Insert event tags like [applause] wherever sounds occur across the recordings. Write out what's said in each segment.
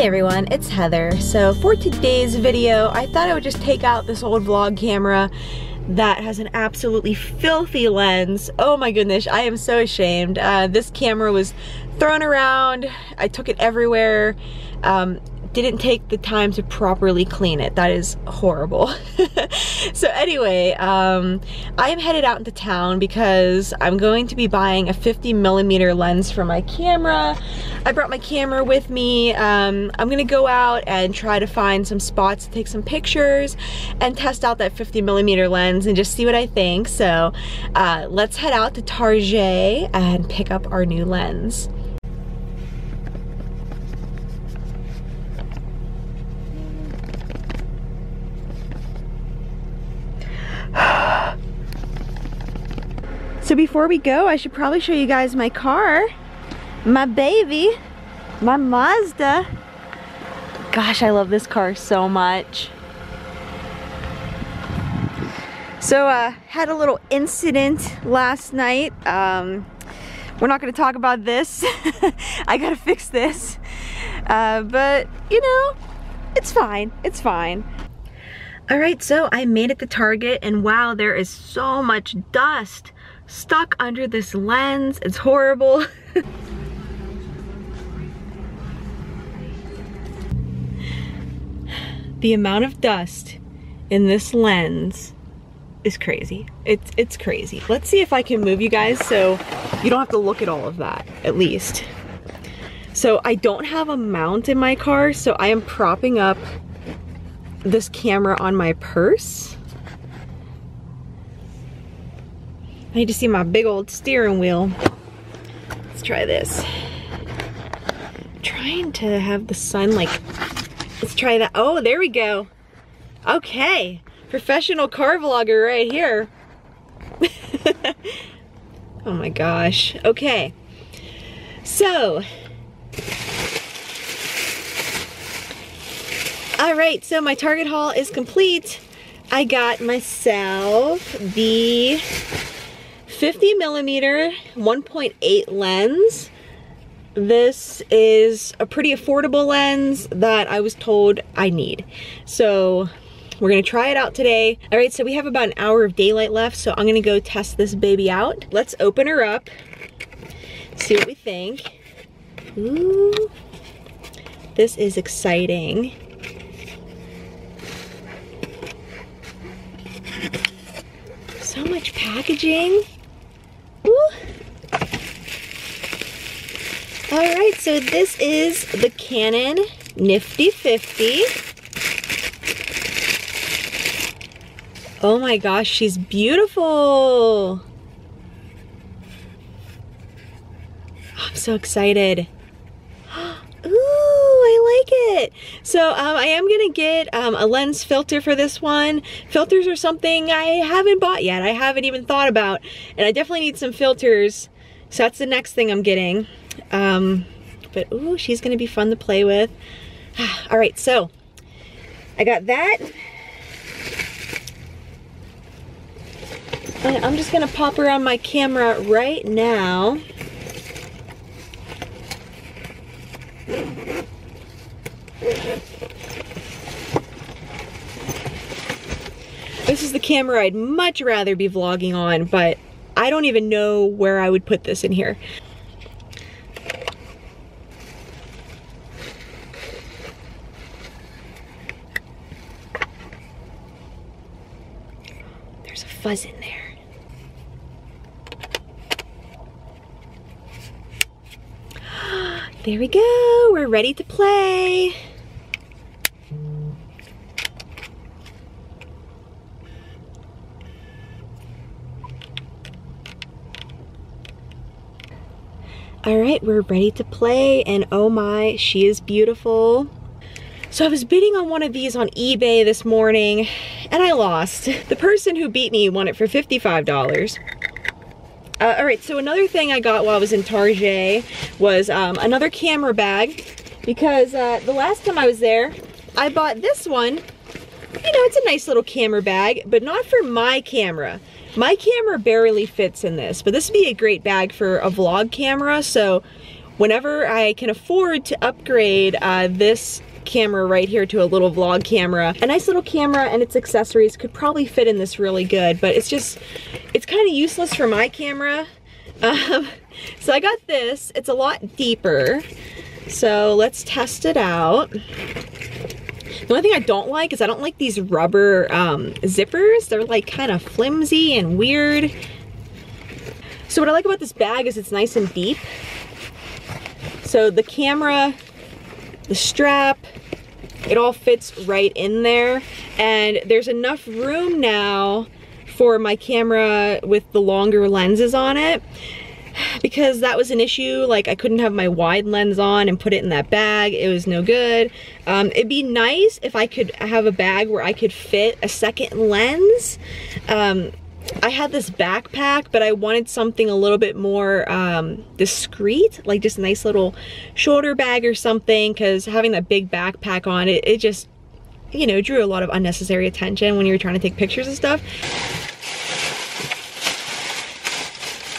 Hey everyone, it's Heather. So for today's video, I thought I would just take out this old vlog camera that has an absolutely filthy lens. Oh my goodness, I am so ashamed. Uh, this camera was thrown around. I took it everywhere. Um, didn't take the time to properly clean it. That is horrible. [laughs] so anyway, um, I am headed out into town because I'm going to be buying a 50 millimeter lens for my camera. I brought my camera with me. Um, I'm gonna go out and try to find some spots to take some pictures and test out that 50 millimeter lens and just see what I think. So uh, let's head out to Target and pick up our new lens. So before we go, I should probably show you guys my car. My baby, my Mazda. Gosh, I love this car so much. So uh, had a little incident last night. Um, we're not gonna talk about this. [laughs] I gotta fix this. Uh, but you know, it's fine, it's fine. All right, so I made it to Target and wow, there is so much dust stuck under this lens. It's horrible. [laughs] the amount of dust in this lens is crazy. It's, it's crazy. Let's see if I can move you guys so you don't have to look at all of that, at least. So I don't have a mount in my car, so I am propping up this camera on my purse. I need to see my big old steering wheel. Let's try this. I'm trying to have the sun like, let's try that. Oh, there we go. Okay, professional car vlogger right here. [laughs] oh my gosh, okay. So, all right, so my Target haul is complete. I got myself the 50 millimeter 1.8 lens. This is a pretty affordable lens that I was told I need. So we're gonna try it out today. All right, so we have about an hour of daylight left, so I'm gonna go test this baby out. Let's open her up, see what we think. Ooh, this is exciting. So much packaging. All right, so this is the Canon Nifty 50. Oh my gosh, she's beautiful. I'm so excited. [gasps] Ooh, I like it. So um, I am gonna get um, a lens filter for this one. Filters are something I haven't bought yet. I haven't even thought about. And I definitely need some filters. So that's the next thing I'm getting. Um, but ooh, she's gonna be fun to play with. [sighs] All right, so I got that. And I'm just gonna pop her on my camera right now. This is the camera I'd much rather be vlogging on, but I don't even know where I would put this in here. Fuzz in there. [gasps] There we go, we're ready to play. All right, we're ready to play and oh my, she is beautiful. So I was bidding on one of these on eBay this morning and I lost. The person who beat me won it for $55. Uh, all right, so another thing I got while I was in Target was um, another camera bag because uh, the last time I was there, I bought this one. You know, it's a nice little camera bag, but not for my camera. My camera barely fits in this, but this would be a great bag for a vlog camera. So whenever I can afford to upgrade uh, this camera right here to a little vlog camera. A nice little camera and its accessories could probably fit in this really good, but it's just, it's kind of useless for my camera. [laughs] Um, so I got this, it's a lot deeper. So let's test it out. The only thing I don't like is I don't like these rubber um, zippers. They're like kind of flimsy and weird. So what I like about this bag is it's nice and deep. So the camera, the strap, it all fits right in there. And there's enough room now for my camera with the longer lenses on it because that was an issue. Like I couldn't have my wide lens on and put it in that bag. It was no good. Um, it'd be nice if I could have a bag where I could fit a second lens. Um, I had this backpack, but I wanted something a little bit more um, discreet, like just a nice little shoulder bag or something, because having that big backpack on, it, it just, you know, drew a lot of unnecessary attention when you were trying to take pictures and stuff.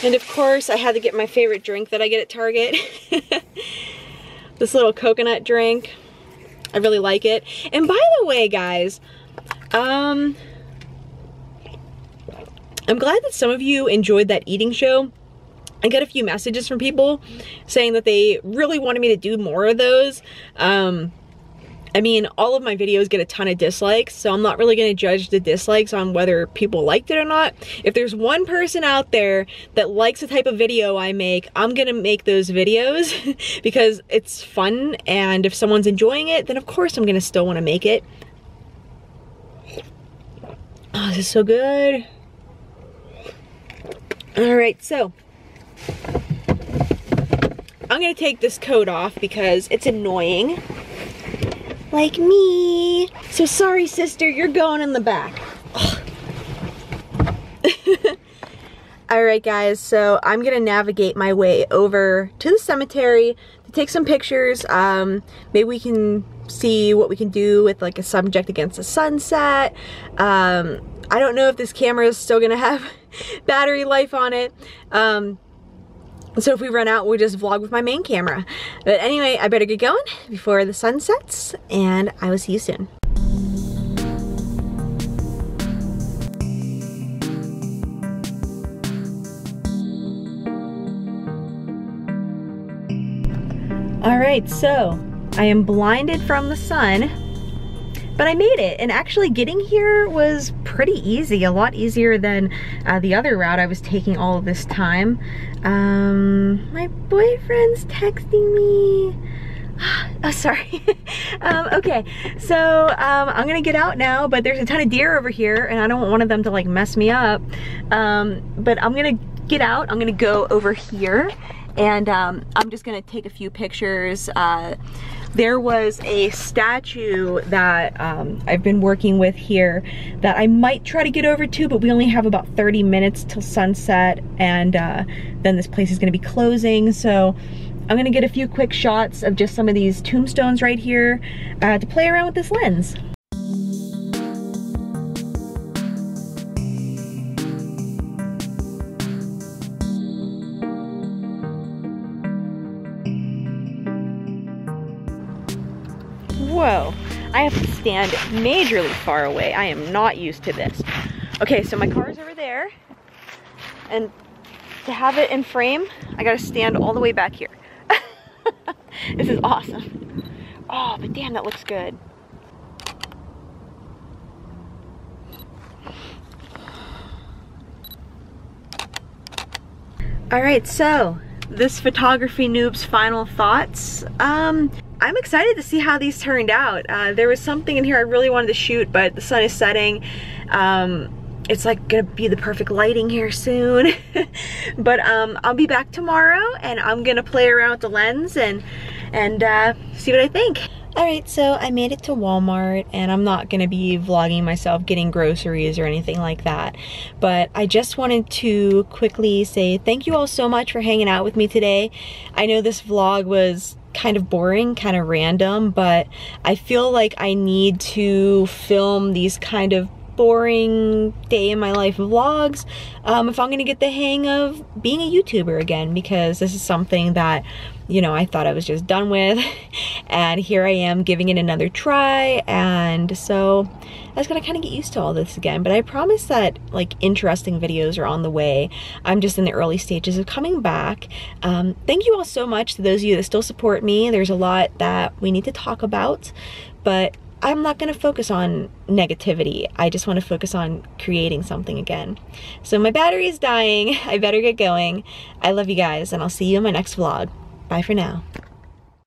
And of course, I had to get my favorite drink that I get at Target. [laughs] this little coconut drink. I really like it. And by the way, guys, um, I'm glad that some of you enjoyed that eating show. I got a few messages from people saying that they really wanted me to do more of those. Um, I mean, all of my videos get a ton of dislikes, so I'm not really gonna judge the dislikes on whether people liked it or not. If there's one person out there that likes the type of video I make, I'm gonna make those videos [laughs] because it's fun, and if someone's enjoying it, then of course I'm gonna still wanna make it. Oh, this is so good. All right, so I'm gonna take this coat off because it's annoying like me. So sorry, sister, you're going in the back. [laughs] All right, guys, so I'm gonna navigate my way over to the cemetery to take some pictures. Um, maybe we can see what we can do with like a subject against the sunset. Um, I don't know if this camera is still gonna have [laughs] battery life on it. Um, so if we run out, we'll just vlog with my main camera. But anyway, I better get going before the sun sets, and I will see you soon. All right, so I am blinded from the sun but I made it, and actually getting here was pretty easy, a lot easier than uh, the other route I was taking all this time. Um, my boyfriend's texting me. [sighs] Oh, sorry. [laughs] um, okay, so um, I'm gonna get out now, but there's a ton of deer over here, and I don't want one of them to like mess me up. Um, but I'm gonna get out. I'm gonna go over here, and um, I'm just gonna take a few pictures. Uh, there was a statue that um, I've been working with here that I might try to get over to, but we only have about 30 minutes till sunset and uh, then this place is gonna be closing. So I'm gonna get a few quick shots of just some of these tombstones right here uh, to play around with this lens. Stand majorly far away. I am not used to this. Okay, so my car is over there. And to have it in frame, I gotta stand all the way back here. [laughs] this is awesome. Oh, but damn, that looks good. All right, so this photography noob's final thoughts. Um, I'm excited to see how these turned out. Uh, there was something in here I really wanted to shoot, but the sun is setting. Um, it's like gonna be the perfect lighting here soon. [laughs] but um, I'll be back tomorrow and I'm gonna play around with the lens and, and uh, see what I think. Alright, so I made it to Walmart and I'm not gonna be vlogging myself getting groceries or anything like that. But I just wanted to quickly say thank you all so much for hanging out with me today. I know this vlog was kind of boring, kind of random, but I feel like I need to film these kind of boring day in my life vlogs, um, if I'm gonna get the hang of being a YouTuber again, because this is something that, you know, I thought I was just done with, [laughs] and here I am giving it another try, and so I was gonna kind of get used to all this again, but I promise that like interesting videos are on the way. I'm just in the early stages of coming back. Um, thank you all so much to those of you that still support me. There's a lot that we need to talk about, but I'm not going to focus on negativity. I just want to focus on creating something again. So my battery is dying. [laughs] I better get going. I love you guys and I'll see you in my next vlog. Bye for now.